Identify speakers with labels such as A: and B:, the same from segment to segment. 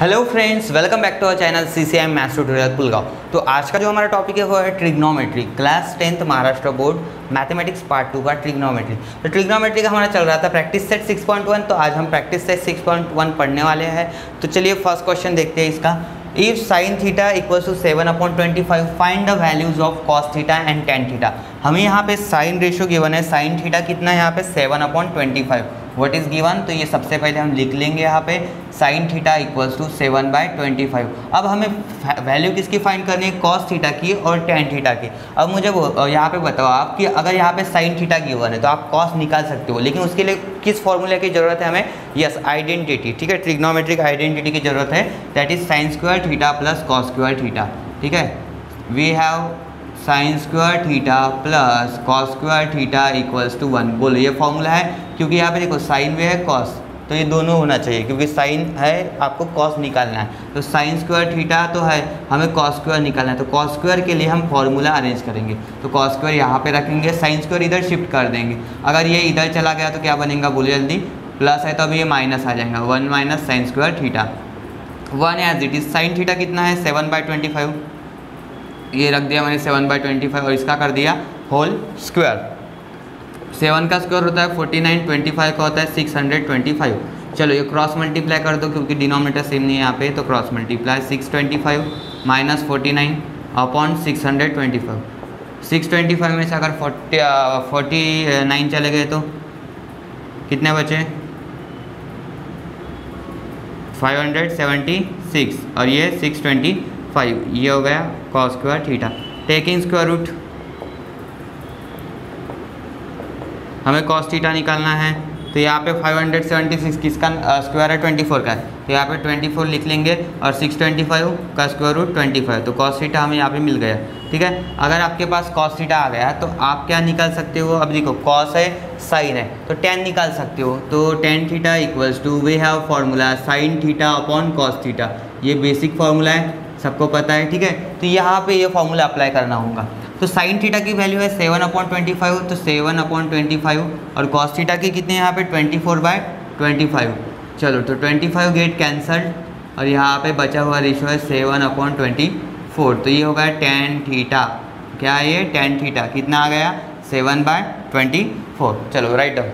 A: Hello friends welcome back to our channel C C I maths tutorial Pulgaon तो आज का जो हमारा टॉपिक है, वो है trigonometry class tenth Maharashtra board mathematics part two का ट्रिग्नोमेट्री तो ट्रिग्नोमेट्री का हमारा चल रहा था प्रैक्टिस सेट 6.1 तो आज हम प्रैक्टिस सेट 6.1 पढ़ने वाले हैं. तो चलिए फ़र्स्ट क्वेश्चन देखते हैं इसका. If sine theta equal to seven upon twenty five find the values of cos theta and tan theta हमें यहाँ पे साइन रेशियो गिवन है. साइन थीटा कितना है यहाँ पे? Seven upon twenty five what is given तो ये सबसे पहले हम लिख लेंगे यहाँ पे sine theta equals to seven by twenty five अब हमें वैल्यू किसकी फाइंड करनी है? कॉस थीटा की और टेन थीटा की. अब मुझे वो यहाँ पे बताओ आप कि अगर यहाँ पे साइन थीटा गिवन है तो आप कॉस निकाल सकते हो। लेकिन उसके लिए किस फॉर्मूले की ज़रूरत है हमें? यस आइडेंटिटी ठीक है? ट्रिग्नोमेट्रिक आइडेंटिटी की ज़रूरत है। That is sine square theta plus cos square theta ठीक है? We have sine square theta plus cos square theta equals to one बोलो, ये फॉर्मूला है, क्योंकि यहाँ पे देखो साइन वे है कॉस तो ये दोनों होना चाहिए, क्योंकि साइन है, आपको कॉस निकालना है। तो साइन स्क्वायर थीटा तो है, हमें कॉस स्क्वायर निकालना है। तो कॉस स्क्वायर के लिए हम फॉर्मूला अरेंज करेंगे। तो कॉस स्क्वायर यहाँ पे रखेंगे साइन स्क्वायर इधर शिफ्ट कर देंगे। अगर ये इधर चला गया तो क्या बनेगा, बोलो जल्दी। प्लस है तो अभी ये माइनस आ जाएगा one minus sine square theta one as it is sine theta कितना है? सेवन बाई ट्वेंटी फाइव ये रख दिया मैंने सेवन बाई ट्वेंटी फाइव और इसका कर दिया होल स्क्वायर। सेवन का स्क्वायर होता है फोर्टी नाइन, ट्वेंटी फाइव का होता है सिक्स हंड्रेड ट्वेंटी फाइव। चलो, ये क्रॉस मल्टीप्लाई कर दो क्योंकि डिनोमीटर सेम नहीं है यहाँ पे तो cross multiply six twenty five minus forty nine upon six hundred twenty five. Six twenty five में से अगर फोर्टी फोर्टी नाइन चले गए तो कितने बचे? फाइव हंड्रेड सेवेंटी सिक्स और ये सिक्स ट्वेंटी फाइव ये हो गया cos square theta taking square root हमें कॉस थीटा निकालना है। तो यहाँ पे 576 किसका स्क्वायर है 24 का है। तो यहाँ पे 24 लिख लेंगे और 625 का स्क्वायर रूट 25 तो कॉस थीटा हमें यहाँ पे मिल गया। ठीक है? अगर आपके पास कॉस थीटा आ गया तो आप क्या निकाल सकते हो? अब देखो कॉस है साइन है। तो टेन निकाल सकते हो। तो tan theta equals to we have formula sine theta upon cos theta ये बेसिक फार्मूला है। सबको पता है, ठीक है? तो यहाँ पे ये फॉर्मूला अप्लाई करना होगा। तो साइन थीटा की वैल्यू है सेवन अपॉइंट ट्वेंटी फाइव तो सेवन अपॉइंट ट्वेंटी फाइव और कॉस थीटा की कितने यहाँ पे? Twenty four by twenty five चलो तो ट्वेंटी फाइव गेट कैंसल्ड और यहाँ पे बचा हुआ रेशो है सेवन अपॉइंट ट्वेंटी फोर तो ये होगा टेन थीटा क्या है ये? टेन थीटा कितना आ गया? सेवन बाय ट्वेंटी फोर चलो राइट डाउन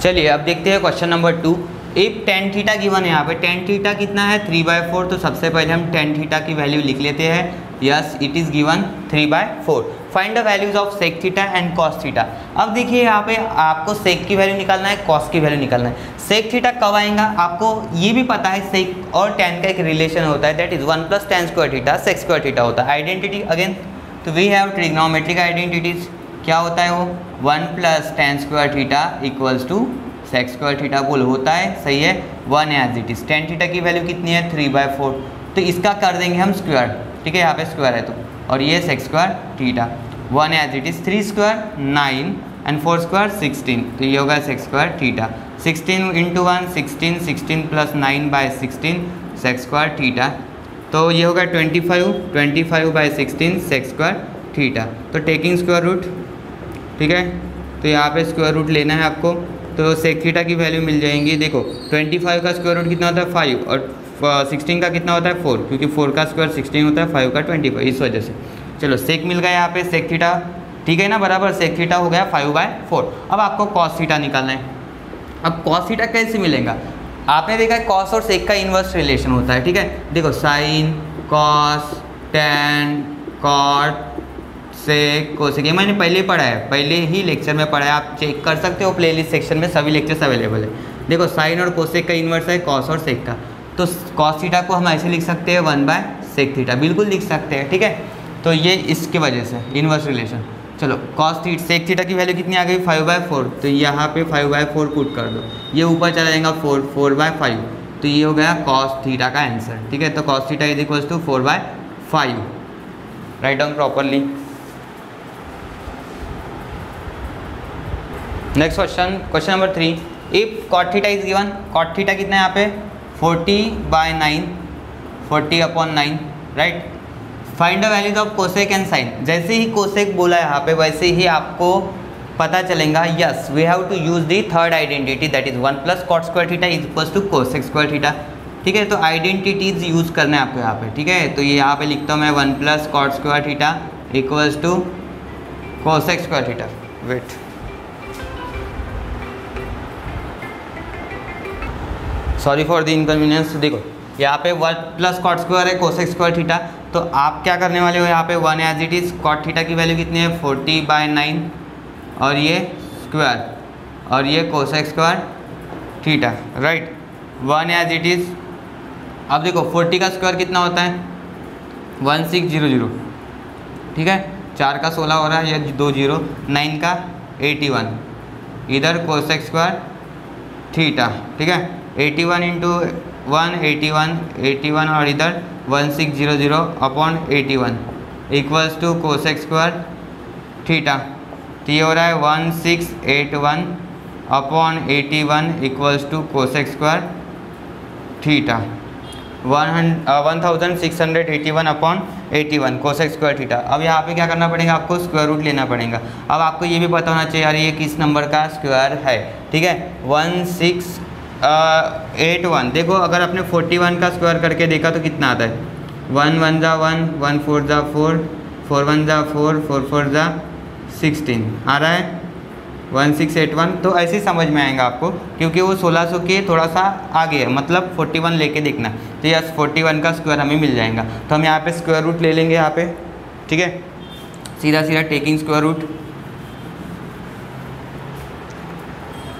A: चलिए, अब देखते हैं question number two if tan theta given है यहाँ पे. टेन थीटा कितना है? थ्री बाय फोर तो सबसे पहले हम टेन थीटा की वैल्यू लिख लेते हैं. Yes it is given three by four find the values of sec theta and cos theta अब देखिए यहाँ पे आपको सेक की वैल्यू निकालना है कॉस की वैल्यू निकालना है. सेक थीटा कब आएगा? आपको ये भी पता है सेक और टेन का एक रिलेशन होता है. That is one plus tan square theta sec square theta होता है. आइडेंटिटी अगेन तो वी हैव ट्रिग्नोमेट्रिक आइडेंटिटीज क्या होता है वो? One plus tan square theta equals to sec square theta बोल होता है, सही है? One as it is tan theta की वैल्यू कितनी है? थ्री बाय फोर तो इसका कर देंगे हम स्क्वायर ठीक है? यहाँ पे स्क्वायर है तो। और ये sec square theta one as it is three square nine and four square sixteen तो ये होगा sec square theta sixteen into one sixteen sixteen plus nine by sixteen sec square theta तो ये होगा twenty five twenty five by sixteen sec square theta तो taking square root ठीक है? तो यहाँ पे स्क्वायर रूट लेना है आपको. तो सेक थीटा की वैल्यू मिल जाएँगी, देखो 25 का स्क्वायर रूट कितना होता है? फाइव और 16 का कितना होता है? फोर क्योंकि फोर का स्क्वायर 16 होता है फाइव का 25 इस वजह से। चलो सेक मिल गया यहाँ पे सेक थीटा ठीक है ना? बराबर सेक थीटा हो गया फाइव बाय फोर अब आपको कॉस थीटा निकालना है। अब कॉस थीटा कैसे मिलेगा? आपने देखा है कॉस और सेक का इन्वर्स रिलेशन होता है, ठीक है? देखो sine cos tan cot sec cosec ये मैंने पहले पढ़ा है। पहले ही लेक्चर में पढ़ा है। आप चेक कर सकते हो प्लेलिस्ट सेक्शन में, सभी लेक्चर्स अवेलेबल है। देखो साइन और कोसेक का इन्वर्स है कॉस और सेक का। तो कॉस थीटा को हम ऐसे लिख सकते हैं वन बाय सेक थीटा बिल्कुल लिख सकते हैं, ठीक है? तो ये इसके वजह से इन्वर्स रिलेशन चलो कॉस थीट सेक थीटा की वैल्यू कितनी आ गई? फाइव बाय फोर तो यहाँ पे फाइव बाय फोर पुट कर दो। ये ऊपर चला जाएगा फोर फोर बाय फाइव तो ये हो गया कॉस थीटा का आंसर ठीक है? तो cos theta is equals to four by five right down properly next question question number three if cot theta is given cot theta कितना है यहाँ पे? Forty by nine forty upon nine right find the values of cosec and sine जैसे ही cosec बोला है यहाँ पे, वैसे ही आपको पता चलेगा yes we have to use the third identity that is one plus cot square theta is equal to cosec square theta ठीक है? तो आइडेंटिटीज यूज़ करना है आपको यहाँ पे, ठीक है? तो ये यहाँ पे लिखता हूँ मैं one plus cot square theta equals to cosec square theta wait sorry for the inconvenience देखो, यहाँ पे वन प्लस कॉट स्क्वायर है कोसेक स्क्वायर थीटा तो आप क्या करने वाले हो? यहाँ पे one as it is cot theta की वैल्यू कितनी है? फोर्टी बाय नाइन और ये स्क्वायर और ये cosec square theta right one as it is अब देखो फोर्टी का स्क्वायर कितना होता है? वन सिक्स ज़ीरो ज़ीरो ठीक है? चार का सोलह हो रहा है, या दो ज़ीरो नाइन का एटी वन इधर कोसेक स्क्वायर थीटा ठीक है? Eighty one into one eighty one eighty one और इधर one six zero zero upon eighty one equals to cosec square theta तो ये हो रहा है one six eight one upon eighty one equals to cosec square theta one one thousand six hundred eighty one upon eighty one cosec square theta अब यहाँ पे क्या करना पड़ेगा? आपको स्क्वायर रूट लेना पड़ेगा। अब आपको ये भी पता होना चाहिए, यार ये किस नंबर का स्क्वायर है? ठीक है? वन सिक्स एट वन देखो, अगर आपने फोर्टी वन का स्क्वायर करके देखा तो कितना आता है? वन वन ज़ा वन वन फोर ज़ा फोर फोर वन ज़ा फोर फोर फोर ज़ा सिक्सटीन आ रहा है? वन सिक्स एट वन तो ऐसे ही समझ में आएगा आपको, क्योंकि वो सोलह सौ के थोड़ा सा आगे है। मतलब फोर्टी वन लेके देखना। तो यस फोर्टी वन का स्क्वायर हमें मिल जाएगा। तो हम यहाँ पे स्क्वायर रूट ले लेंगे यहाँ पे। ठीक है? सीधा सीधा taking square root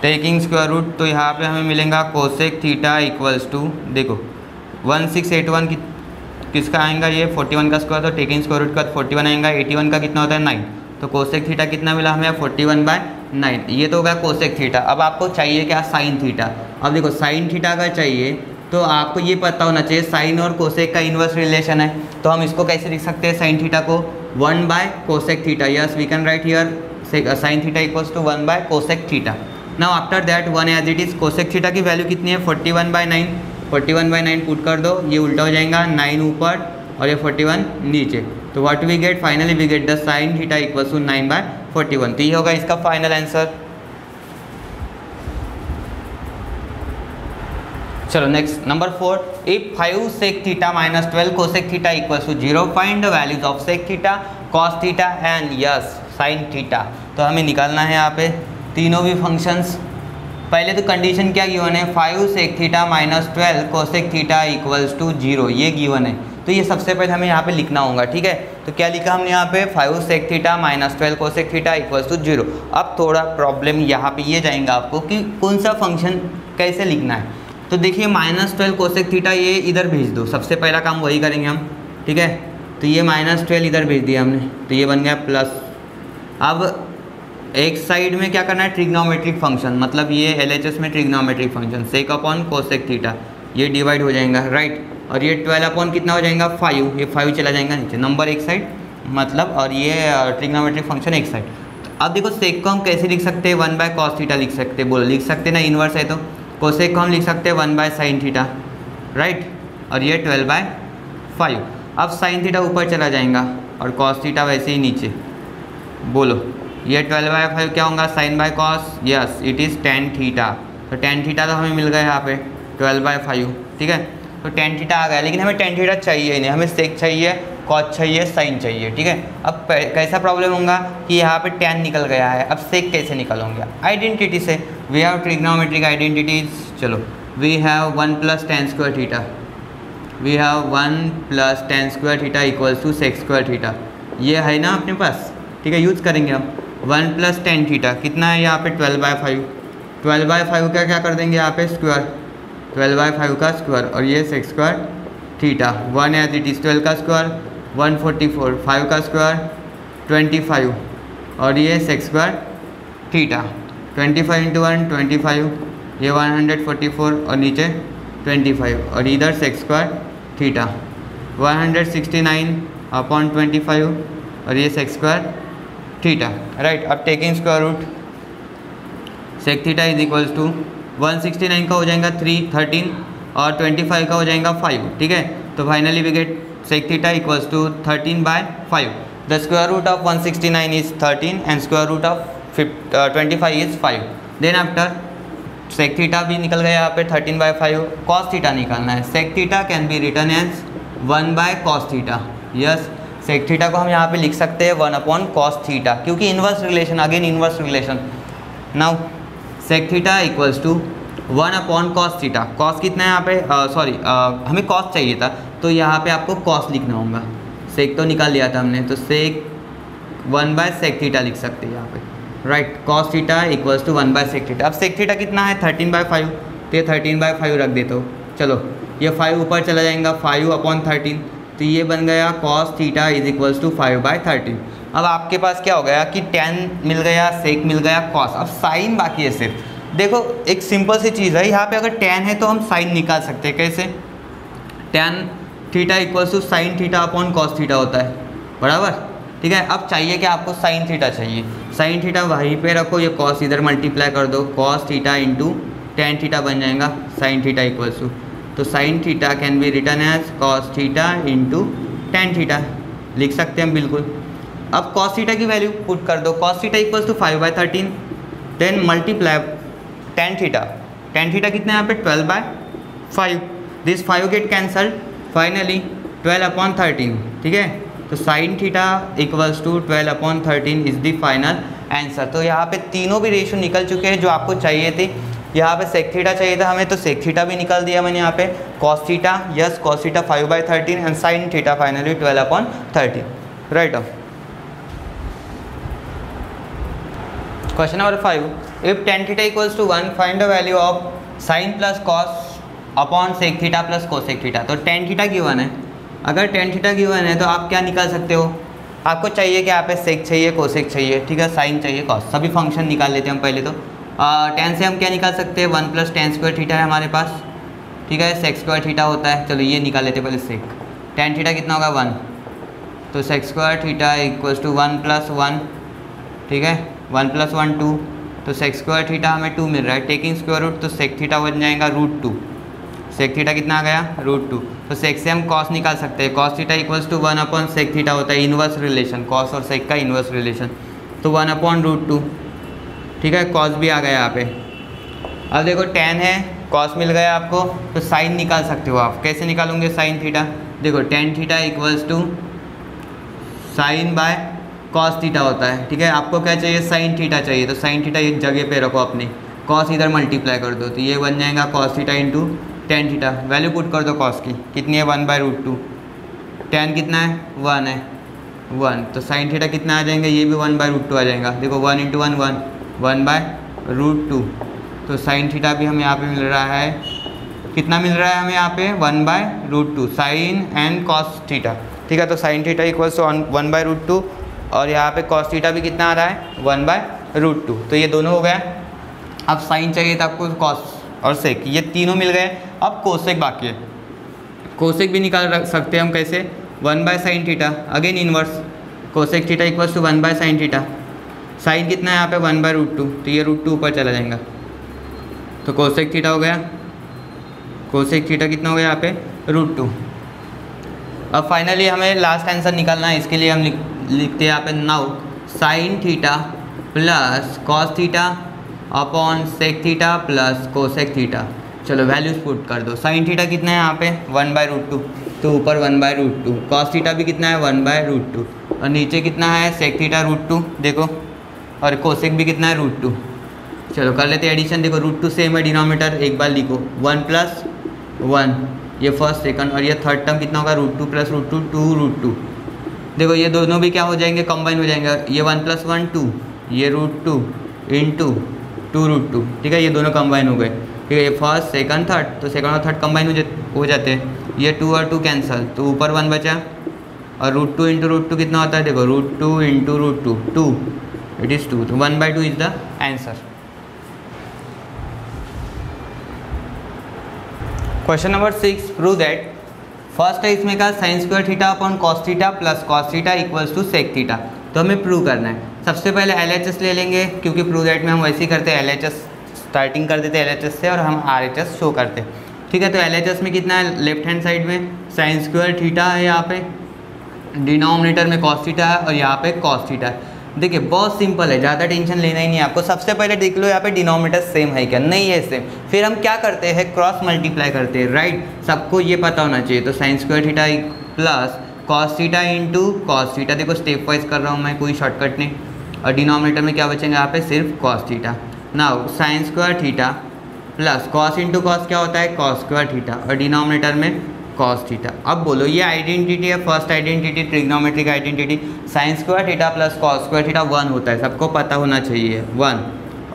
A: taking square root तो यहाँ पे हमें मिलेगा कोसेक थीटा इक्वल्स टू देखो वन सिक्स एट वन की, किसका आएगा ये? फोर्टी वन का स्क्वायर तो टेकिंग स्क्वायर रूट का फोर्टी वन आएगा एटी वन का कितना होता है? नाइन तो कोसेक थीटा कितना मिला हमें? फोर्टी वन बाय नाइन ये तो हो गया कोसेक थीटा अब आपको चाहिए क्या? साइन थीटा अब देखो साइन थीटा अगर चाहिए तो आपको ये पता होना चाहिए साइन और कोसेक का इन्वर्स रिलेशन है। तो हम इसको कैसे लिख सकते हैं साइन थीटा को? One by cosec theta yes we can write here sine theta equals to one by cosec theta now after that one as it is cosec theta की वैल्यू कितनी है? Forty one by nine forty one by nine put कर दो। ये उल्टा हो जाएगा nine ऊपर और ये फोर्टी वन नीचे। तो what we get finally we get the sine theta equal to nine by forty one तो ये होगा इसका फाइनल आंसर चलो next number four if five sec theta minus twelve cosec theta equal to zero find the values of sec theta cos theta and yes sine theta तो हमें निकालना है यहाँ पे। तीनों भी फ़ंक्शंस पहले तो कंडीशन क्या गिवन है? Five sec theta minus twelve cosec theta equals to zero ये गिवन है। तो ये सबसे पहले हमें यहाँ पे लिखना होगा, ठीक है? तो क्या लिखा हमने यहाँ पे? Five sec theta minus twelve cosec theta equals to zero अब थोड़ा प्रॉब्लम यहाँ पे ये जाएगा आपको कि कौन सा फ़ंक्शन कैसे लिखना है। तो देखिए माइनस ट्वेल्व कोसेक थीटा ये इधर भेज दो। सबसे पहला काम वही करेंगे हम, ठीक है? तो ये माइनस ट्वेल्व इधर भेज दिया हमने। तो ये बन गया प्लस अब एक साइड में क्या करना है? ट्रिग्नोमेट्रिक फ़ंक्शन मतलब ये एलएचएस में trigonometric function sec upon cosec theta ये डिवाइड हो जाएगा राइट और ये ट्वेल्व अपॉन कितना हो जाएगा? फाइव ये फाइव चला जाएगा नीचे. नंबर एक साइड मतलब और ये ट्रिग्नोमेट्रिक फ़ंक्शन एक साइड अब देखो सेक को हम कैसे लिख सकते हैं? वन बाय कॉस थीटा लिख सकते बोलो, लिख सकते ना? इन्वर्स है तो. कोसेक को हम लिख सकते हैं one by sine theta right और ये ट्वेल्व बाय फाइव अब साइन थीटा ऊपर चला जाएगा और कॉस थीटा वैसे ही नीचे. बोलो। ये ट्वेल्व बाई फाइव क्या होगा? Sine by cos? Yes it is tan theta तो टेन थीटा तो हमें मिल गया यहाँ पे, ट्वेल्व बाय फाइव, ठीक है? तो टेन थीटा आ गया, लेकिन हमें टेन थीटा चाहिए ही नहीं, हमें सेक चाहिए कॉस चाहिए साइन चाहिए, ठीक है? अब कैसा प्रॉब्लम होगा कि यहाँ पे टेन निकल गया है, अब सेक कैसे निकलोगे आइडेंटिटी से वी हैव ट्रिग्नोमेट्रिक आइडेंटिटीज चलो we have one plus tan square theta we have one plus tan square theta equals to sec square theta ये है ना अपने पास, ठीक है? यूज़ करेंगे हम। वन प्लस टेन थीटा, कितना है यहाँ पे twelve by five? Twelve by five का क्या कर देंगे यहाँ पे? स्क्वायर। ट्वेल्व बाय फाइव का स्क्वायर और ये sec square theta. One as it is twelve का square, one forty four, five का स्क्वायर, ट्वेंटी फाइव और ये sec square theta. Twenty five into one, twenty five, ये वन हंड्रेड फोर्टी फोर और नीचे ट्वेंटी फाइव और इधर sec square theta. One hundred sixty nine upon twenty five और ये सिक्स स्क्वायर थीटा राइट अब taking square root sec theta is equals to 169 का हो जाएगा थ्री थर्टीन और 25 का हो जाएगा फाइव ठीक है? तो finally we get sec theta equals to thirteen by five the square root of 169 is 13 and square root of twenty five is five then after sec theta भी निकल गया यहाँ पे thirteen by five cos theta निकालना है। Sec theta can be written as one by cos theta yes sec theta को हम यहाँ पे लिख सकते हैं वन अपॉन कॉस थीटा क्योंकि inverse relation again inverse relation now sec theta equals to one upon cos theta cos कितना है यहाँ पे? सॉरी uh, uh, हमें कॉस चाहिए था तो यहाँ पे आपको कॉस लिखना होगा। सेक तो निकाल लिया था हमने तो sec one by sec theta लिख सकते यहाँ पे। Right cos theta equals to one by sec theta अब सेक थीटा कितना है? थर्टीन बाय फाइव तो ये थर्टीन बाय फाइव रख देता हूँ चलो ये फाइव ऊपर चला जाएगा फाइव अपॉन थर्टीन तो ये बन गया cos theta is equals to five by thirteen अब आपके पास क्या हो गया कि टेन मिल गया सेक मिल गया कॉस अब साइन बाकी है सिर्फ़। देखो, एक सिंपल सी चीज़ है, यहाँ पे अगर टेन है तो हम साइन निकाल सकते हैं, कैसे? Tan theta equals to sine theta upon cos theta होता है। बराबर? ठीक है? अब चाहिए कि आपको साइन थीटा चाहिए। साइन थीटा वहीं पे रखो, ये कॉस इधर मल्टीप्लाई कर दो। Cos theta into tan theta बन जाएगा साइन थीटा इक्वल्स टू तो sine theta can be written as cos theta into tan theta लिख सकते हैं हम बिल्कुल। अब कॉस थीटा की वैल्यू पुट कर दो। Cos theta equals to five by thirteen then multiply tan theta tan theta कितना यहाँ पे? Twelve by five this five get cancel finally twelve upon thirteen ठीक है? तो sine theta equals to twelve upon thirteen is the final answer तो यहाँ पे तीनों भी रेशो निकल चुके हैं जो आपको चाहिए थे। यहाँ पे सेक थीटा चाहिए था हमें तो सेक थीटा भी निकाल दिया मैंने यहाँ पे। Cos theta yes cos theta five by thirteen and sine theta finally twelve upon thirteen right of question number five if tan theta equals to one find the value of sine plus cos upon sec theta plus cosec theta तो tan theta given है। अगर tan theta given है तो आप क्या निकाल सकते हो? आपको चाहिए कि यहाँ पे सेक चाहिए कोसेक चाहिए, ठीक है? साइन चाहिए कॉस सभी फ़ंक्शन निकाल लेते हैं हम पहले तो। टेन से हम क्या निकाल सकते हैं? One plus tan square theta है हमारे पास। ठीक है सेक्स स्क्वायर थीटा होता है। चलो, ये निकाल लेते पहले सेक टेन थीटा कितना होगा? वन। तो sec square theta equals to one plus one. ठीक है? वन प्लस वन टू तो सेक्स स्क्वायर थीटा हमें टू मिल रहा है। टेकिंग स्क्वायर रूट तो सेक थीटा बन जाएगा रूट टू सेक थीटा कितना आ गया? रूट टू तो सेक से हम कॉस निकाल सकते हैं। Cos theta equals to one upon sec theta होता है। इन्वर्स रिलेशन कॉस और सेक का इन्वर्स रिलेशन तो वन अपॉन रूट टू ठीक है कॉस भी आ गया यहाँ पे। अब देखो टेन है कॉस मिल गया आपको तो साइन निकाल सकते हो आप। कैसे निकालोगे साइन थीटा देखो tan theta equals to sine by cos theta होता है, ठीक है? आपको क्या चाहिए? साइन थीटा चाहिए। तो साइन थीटा एक जगह पे रखो अपनी। कॉस इधर मल्टीप्लाई कर दो तो ये बन जाएगा cos theta into tan theta value put कर दो कॉस की। कितनी है? One by root two tan कितना है? वन है। वन तो साइन थीटा कितना आ जाएँगे? ये भी वन बाय रूट टू आ जाएगा। देखो one into one one one by root two. तो साइन थीटा भी हमें यहाँ पे मिल रहा है। कितना मिल रहा है हमें यहाँ पे? One by root two. Sine and cos theta. ठीक है तो sine theta equals to one by root two. और यहाँ पे कॉस थीटा भी कितना आ रहा है? One by root two. तो ये दोनों हो गया। अब साइन चाहिए था आपको कॉस और सेक ये तीनों मिल गए। अब कोसेक बाकी है। कोसेक भी निकाल सकते हैं हम कैसे? One by sine theta. Again inverse cosec theta equals to one by sine theta. Sine कितना है यहाँ पे? One by root two. तो ये रूट टू ऊपर चला जाएगा। तो कोसेक थीटा हो गया। कोसेक थीटा कितना हो गया यहाँ पे? Root two. अब फाइनली हमें लास्ट आंसर निकालना है। इसके लिए हम लिख, लिखते हैं यहाँ पे now sine theta plus cos theta upon sec theta plus cosec theta चलो वैल्यूज़ पुट कर दो। साइन थीटा कितना है यहाँ पे? One by root two. तो ऊपर one by root two. Cos theta भी कितना है? One by root two. और नीचे कितना है? Sec theta root two. देखो। और कोसेक भी कितना है? रूट टू चलो, कर लेते हैं एडिशन देखो रूट टू सेम है डिनोमीटर एक बार लिखो. वन प्लस वन ये फ़र्स्ट सेकंड और ये थर्ड टर्म कितना होगा? Root two plus root two two root two देखो, ये दोनों भी क्या हो जाएँगे? कंबाइन हो जाएँगे. ये वन प्लस वन टू ये root two into two two root two है? ये दोनों कंबाइन हो गए. ठीक है? ये फ़र्स्ट सेकंड थर्ड तो सेकंड और थर्ड कंबाइन हो जा, हो जाते हैं. ये टू और टू कैंसल तो ऊपर वन बचा. और root two into root two कितना होता है? देखो root two into root two two is 2 so 1 by 2 is the answer. Question number six prove that first है इसमें का sine square theta upon cos theta plus cos theta equals to sec theta तो हमें prove करना है। सबसे पहले S ले लेंगे, क्योंकि प्रूव दैट में हम वैसे ही करते हैं। एल स्टार्टिंग कर देते एल से और हम आर शो करते ठीक है तो एस में कितना है? लेफ़्ट हैंड साइड में साइन स्क्वायर थीटा है यहाँ पे। डिनोमिनेटर में कॉस थीटा है और यहाँ पे कॉस थीटा है। देखिए, बहुत सिंपल है, ज़्यादा टेंशन लेना ही नहीं है आपको। सबसे पहले देख लो, यहाँ पे डिनोमीटर सेम है क्या? नहीं है सेम फिर हम क्या करते हैं? क्रॉस मल्टीप्लाई करते हैं राइट सबको ये पता होना चाहिए। तो sine square theta plus cos theta into cos theta देखो स्टेप वाइज कर रहा हूँ मैं, कोई शॉर्टकट नहीं। और डिनोमीटर में क्या बचेंगे? यहाँ पे सिर्फ़ कॉस थीटा ना sine square theta plus cos into cos क्या होता है? कॉस स्क्वायर थीटा और डिनोमिनेटर में कॉस थीटा अब बोलो, ये आइडेंटिटी है first identity trigonometric identity sine square theta plus cos square theta one होता है। सबको पता होना चाहिए वन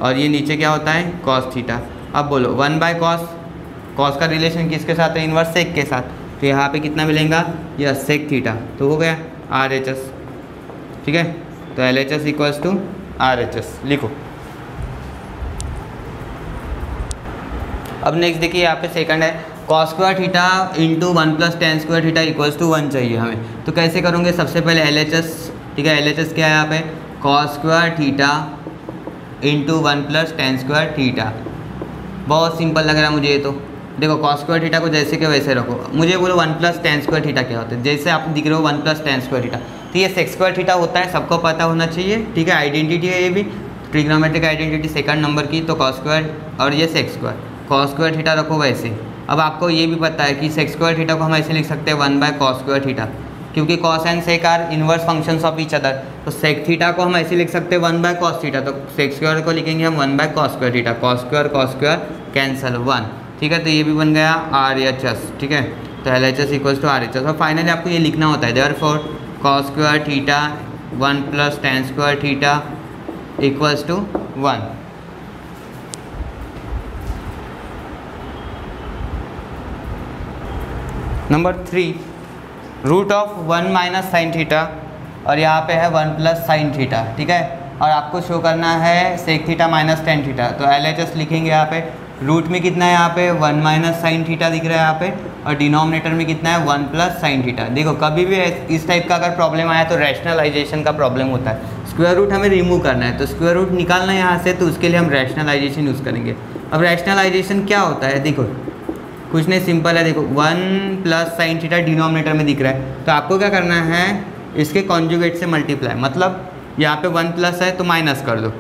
A: और ये नीचे क्या होता है? कॉस थीटा अब बोलो वन बाय कॉस कॉस का रिलेशन किसके साथ है? इनवर्स सेक के साथ। तो यहाँ पे कितना मिलेगा? यह सेक थीटा तो हो गया आर एच एस ठीक है? तो L H S equals to R H S लिखो। अब नेक्स्ट देखिए, यहाँ पे सेकंड है। Cos square theta into one plus tan square theta equals to one चाहिए हमें। तो कैसे करूँगे? सबसे पहले एल एच एस ठीक है? एल एच एस क्या है यहाँ पे? Cos square theta into one plus tan square theta बहुत सिंपल लग रहा है मुझे ये तो। देखो कॉस स्क्वायर थीटा को जैसे के वैसे रखो। मुझे बोलो one plus tan square theta क्या होता है? जैसे आप दिख रहे हो one plus tan square theta तो ये सेक्स स्क्वायर थीटा होता है, सबको पता होना चाहिए, ठीक है? आइडेंटिटी है ये भी। ट्रिग्नोमेट्रिक आइडेंटिटी सेकंड नंबर की तो कॉस स्क्वायर और ये sec square cos square theta रखो वैसे। अब आपको ये भी पता है कि सेक्स स्क्वायर थीटा को हम ऐसे लिख सकते हैं one by cos square theta क्योंकि cos and sec are inverse function of each other तो सेक थीटा को हम ऐसे लिख सकते हैं वन बाय कॉस थीटा तो सेक्स स्क्वायर को लिखेंगे हम one by cos square theta cos square cos square cancel one ठीक है तो ये भी बन गया आर एच एस ठीक है? तो L H S equals to R H S और फाइनली आपको ये लिखना होता है therefore cos square theta one plus tan square theta equals to one number three root of one minus sin theta और यहाँ पे है वन प्लस साइन थीटा ठीक है? और आपको शो करना है sec theta minus tan theta तो एल एच एस लिखेंगे यहाँ पे रूट में कितना है यहाँ पे? वन माइनस साइन थीटा दिख रहा है यहाँ पे और डिनोमिनेटर में कितना है? वन प्लस साइन थीटा देखो, कभी भी इस टाइप का अगर प्रॉब्लम आया तो रैशनलाइजेशन का प्रॉब्लम होता है। स्क्वायर रूट हमें रिमूव करना है। तो स्क्वायर रूट निकालना है यहाँ से तो उसके लिए हम रैशनलाइजेशन यूज़ करेंगे। अब रैशनलाइजेशन क्या होता है? देखो कुछ नहीं सिंपल है। देखो one plus sin theta denominator में दिख रहा है। तो आपको क्या करना है? इसके कॉन्जुगेट से मल्टीप्लाई मतलब यहाँ पे वन प्लस है तो माइनस कर दो।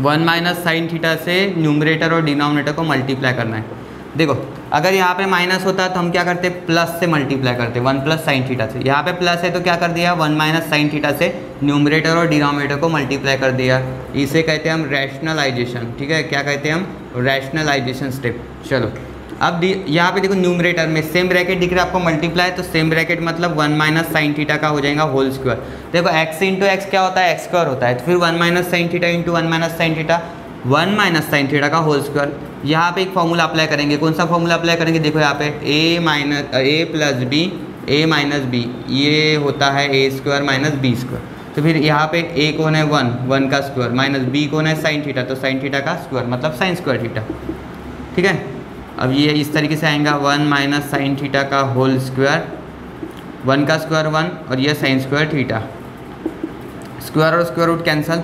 A: वन माइनस साइन थीटा से न्यूमरेटर और डिनोमिनेटर को मल्टीप्लाई करना है। देखो, अगर यहाँ पे माइनस होता तो हम क्या करते? प्लस से मल्टीप्लाई करते वन प्लस साइन थीटा से। यहाँ पे प्लस है तो क्या कर दिया? वन माइनस साइन थीटा से न्यूमरेटर और डिनोमिनेटर को मल्टीप्लाई कर दिया। इसे कहते हैं हम रैशनलाइजेशन ठीक है? क्या कहते हैं हम? रैशनलाइजेशन स्टेप चलो। अब यहाँ पे देखो न्यूमरेटर में सेम ब्रैकेट दिख रहा है, आपको मल्टीप्लाई तो सेम ब्रैकेट मतलब वन माइनस साइन थीटा का हो जाएगा होल स्क्वायर देखो एक्स इंटू एक्स क्या होता है? एक्स स्क्वायर होता है तो फिर one minus sin theta into one minus sin theta one minus sin theta का होल स्क्वायर यहाँ पे एक फॉर्मूला अप्लाई करेंगे, कौन सा फॉर्मूला अप्लाई करेंगे? देखो यहाँ पे a minus a plus b a minus b ये होता है a square minus b square तो फिर यहाँ पे ए कौन है? वन वन का स्क्वायर माइनस बी कौन है? साइन थीटा तो साइन थीटा का स्क्वायर मतलब साइन स्क्वायर थीटा ठीक है? अब ये इस तरीके से आएगा, वन माइनस साइन थीटा का होल स्क्वायर। वन का स्क्वायर वन और ये साइन स्क्वायर थीटा। स्क्वायर और स्क्वायर रूट कैंसिल।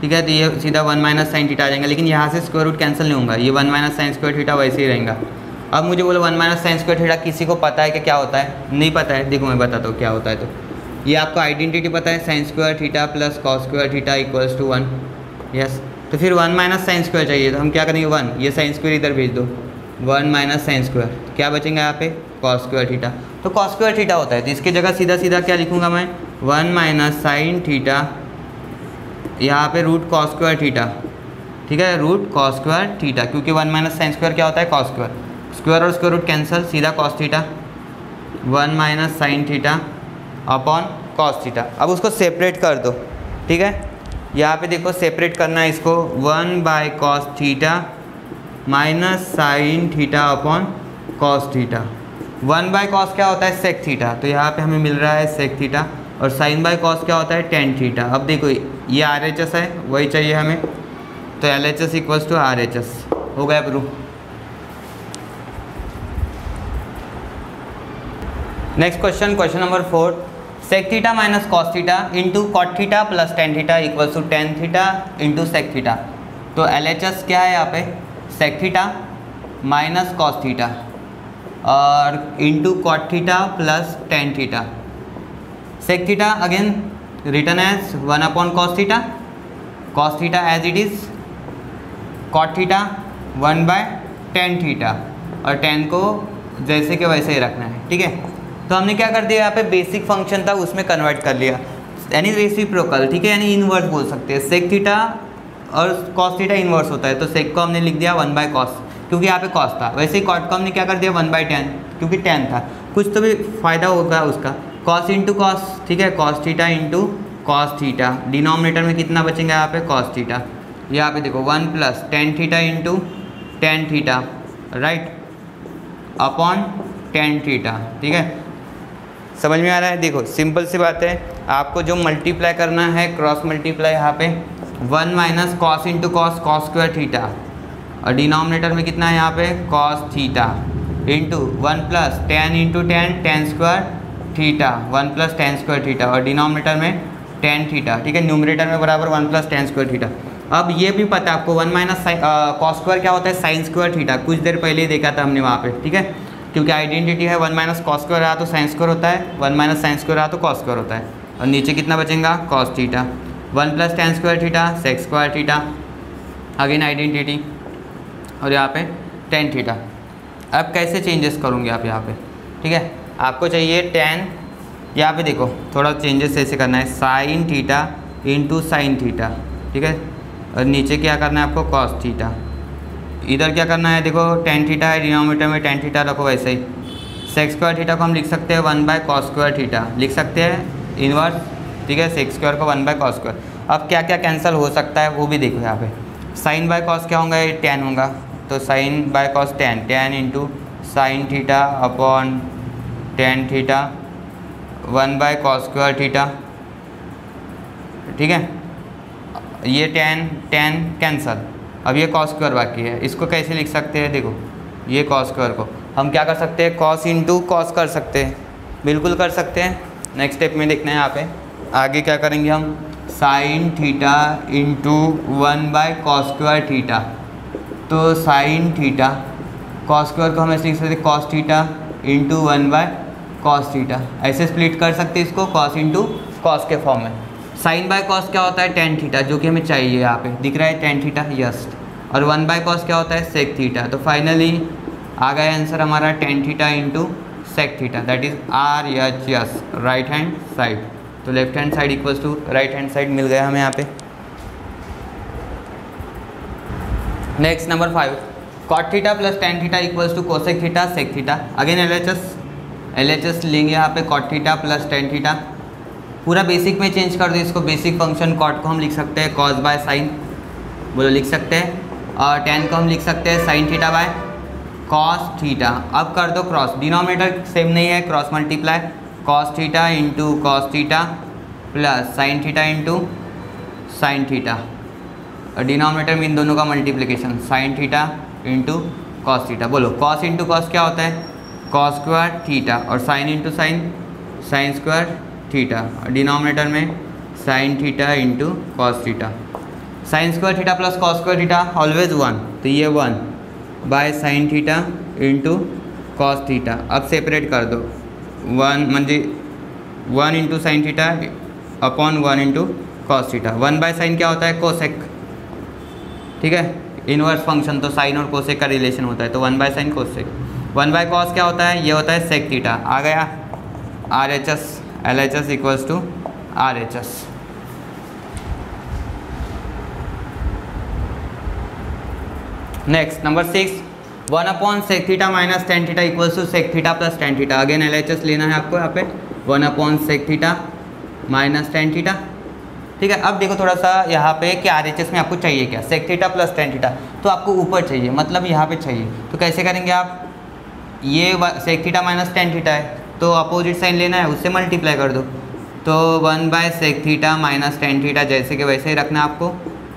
A: ठीक है तो ये सीधा वन माइनस साइन थीटा आ जाएगा, लेकिन यहाँ से स्क्वायर रूट कैंसिल नहीं होगा। ये one minus sin square theta वैसे ही रहेगा। अब मुझे बोलो one minus sin square theta किसी को पता है कि क्या होता है? नहीं पता है। देखो मैं बताता हूँ क्या होता है तो। ये आपको आइडेंटिटी पता है, sin square theta plus cos square theta equals to one. Yes तो फिर वन माइनस साइन स्क्वायर चाहिए तो हम क्या करेंगे? वन। ये साइन स्क्वायर इधर भेज दो। One minus sin square. क्या बचेंगे यहाँ पे? कॉस स्क्वायर थीटा तो कॉस स्क्वायर थीटा होता है। तो इसकी जगह सीधा सीधा क्या लिखूँगा मैं? वन माइनस साइन थीटा यहाँ पे रूट कॉस स्क्वायर थीटा ठीक है? रूट कॉस स्क्वायर थीटा क्योंकि वन माइनस साइन स्क्वायर क्या होता है? कॉस स्क्वायर स्क्वायर और स्क्वायर रूट कैंसिल सीधा cos theta one minus sin theta upon cos theta अब उसको सेपरेट कर दो। ठीक है? यहाँ पे देखो सेपरेट करना है इसको। One by cos theta minus sin theta upon cos theta one by cos क्या होता है? सेक थीटा तो यहाँ पे हमें मिल रहा है सेक थीटा और साइन बाय कॉस क्या होता है? टेन थीटा अब देखो, ये आर एच एस है, वही चाहिए हमें। तो L H S equals to R H S हो गया proof next question question number four sec theta minus cos theta into cot theta plus tan theta equals to tan theta into sec theta तो L H S क्या है यहाँ पे? Sec theta minus cos theta और into cot theta plus tan theta sec theta again return as one upon cos theta cos theta as it is cot theta one by tan theta और tan को जैसे के वैसे ही रखना है, ठीक है? तो हमने क्या कर दिया, यहाँ पे बेसिक फ़ंक्शन था, उसमें कन्वर्ट कर लिया। यानी रेसिप्रोकल ठीक है? यानी इनवर्स बोल सकते हैं। सेक थीटा और कॉस थीटा इन्वर्स होता है तो सेक को हमने लिख दिया वन बाय कॉस क्योंकि यहाँ पे कॉस था। वैसे ही कॉट को हमने क्या कर दिया? वन बाय टेन क्योंकि टेन था। कुछ तो भी फ़ायदा होगा उसका। कॉस इंटू कॉस ठीक है? Cos theta into cos theta denominator में कितना बचेंगे यहाँ पे? कॉस थीटा यहाँ पे देखो one plus tan theta into tan theta right upon tan theta ठीक है? समझ में आ रहा है? देखो सिंपल सी बात है। आपको जो मल्टीप्लाई करना है क्रॉस मल्टीप्लाई यहाँ पे one minus cos into cos cos square theta. और डिनोमिनेटर में कितना है यहाँ पे? Cos theta. Into one plus tan into tan tan square theta. One plus tan square theta. और डिनोमिनेटर में टेन थीटा। ठीक है? न्यूमरेटर में बराबर one plus tan square theta. अब ये भी पता है आपको, वन माइनस कॉस स्क्वायर क्या होता है? Sin square theta. कुछ देर पहले ही देखा था हमने वहाँ पे। ठीक है? क्योंकि आइडेंटिटी है वन माइनस कॉस स्क्वायर रहा तो साइन स्क्वायर होता है। वन माइनस साइन स्क्वायर रहा तो कॉस स्क्वायर होता है। और नीचे कितना बचेगा? Cos theta. One plus tan square theta, sec square theta, again identity, और यहाँ पे टेन थीटा। अब कैसे चेंजेस करूँगी आप यहाँ पे? ठीक है? आपको चाहिए टेन। यहाँ पे देखो, थोड़ा चेंजेस ऐसे करना है। Sin theta into sin theta, ठीक है? और नीचे क्या करना है आपको? Cos theta. इधर क्या करना है? देखो, टेन थीटा है डिनोमीटर में टेन थीटा रखो वैसे ही। सेक्स स्क्वायर थीटा को हम लिख सकते हैं one by cos square theta. लिख सकते हैं इनवर्स ठीक है सेक्स स्क्वायर को वन बाय कॉस स्क्वायर अब क्या क्या कैंसिल हो सकता है, वो भी देखो यहाँ पे. साइन बाय कॉस क्या होगा? ये टेन होगा. तो sin by cos tan tan into sin theta upon tan theta one by cos square theta ठीक है? ये टेन टेन कैंसल अब ये कॉस स्क्वायर बाकी है. इसको कैसे लिख सकते हैं? देखो, ये कॉस स्क्वायर को. हम क्या कर सकते हैं? कॉस इंटू कॉस कर सकते हैं. बिल्कुल कर सकते हैं. नेक्स्ट स्टेप में देखना है यहाँ पे. आगे क्या करेंगे हम? Sin theta into one by cos square theta. तो साइन थीटा कॉस स्क्वायर को हम ऐसे लिख सकते cos theta into one by cos theta. ऐसे स्प्लिट कर सकते इसको, कॉस इंटू कॉस के फॉर्म में। साइन बाय कॉस क्या होता है? टेन थीटा, जो कि हमें चाहिए यहाँ पे। दिख रहा है टेन थीटा यस और वन बाय कॉस क्या होता है? Sec theta. तो फाइनली आ गया आंसर हमारा tan theta into sec theta. That is R H S right hand side तो left hand side equals to right hand side मिल गया हमें यहाँ पे। Next number five cot theta plus tan theta equals to cosec theta sec theta again L H S L H S लेंगे यहाँ पे cot theta plus tan theta पूरा basic में change कर दो इसको। बेसिक फ़ंक्शन कॉट को हम लिख सकते हैं कॉस बाय साइन बोलो, लिख सकते हैं। और टेन को हम लिख सकते हैं sin theta by cos theta अब कर दो क्रॉस डिनोमीटर सेम नहीं है cross multiply cos theta into cos theta plus sin theta into sin theta और डिनोमीटर में इन दोनों का multiplication sin theta into cos theta बोलो कॉस इंटू कॉस क्या होता है? कॉस स्क्वायर थीटा और sin into sin sin square theta denominator में sin theta into cos theta sin square theta plus cos square theta always one तो ये one by sin theta into cos theta अब separate कर दो. One म्हणजे one into sin theta upon one into cos theta one by sin क्या होता है? Cosec ठीक है? इनवर्स फ़ंक्शन तो साइन और कोसेक का रिलेशन होता है तो one by sin cosec one by cos क्या होता है? ये होता है सेक थीटा आ गया? R H S L H S equals to R H S next number six one upon sec theta minus tan theta equals to sec theta plus tan theta again L H S लेना है आपको यहाँ पे। One upon sec theta minus tan theta ठीक है, अब देखो थोड़ा सा यहाँ पे कि आर में आपको चाहिए क्या? Sec theta plus tan theta तो आपको ऊपर चाहिए मतलब यहाँ पे चाहिए। तो कैसे करेंगे आप? ये sec theta minus tan theta है। तो अपोजिट साइन लेना है, उससे मल्टीप्लाई कर दो। तो one by sec theta minus tan theta जैसे कि वैसे ही रखना आपको।